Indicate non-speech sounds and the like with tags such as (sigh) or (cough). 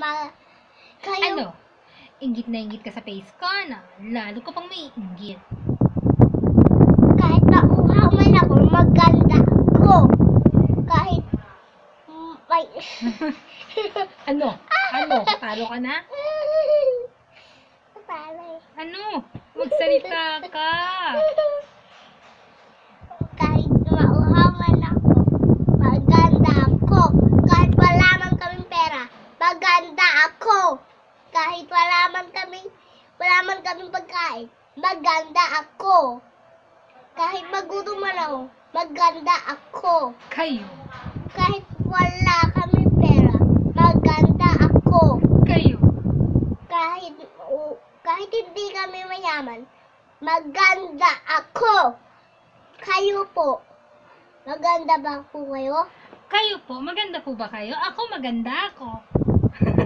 ma... Kayo, Ano? Ingit na ingit ka sa face ko, na lalo ka pang may inggit. kahit nauhaw man ako, maganda ko. Kahit may... (laughs) Ano? Ano? Talo ka na? (laughs) Ano? Magsalita ka. Kahit mauhaw man ako, maganda ako. Kahit wala man kaming pera, maganda ako. Kahit wala man kaming, wala man kaming pagkain, maganda ako. Kahit magutom man ako, maganda ako. Kayo. Kahit wala kaming pera, maganda ako. Kayo. Kahit, o- kahit hindi kami mayaman, maganda ako. Kayo po, maganda ba po kayo? Kayo po, maganda po ba kayo? Ako maganda ako.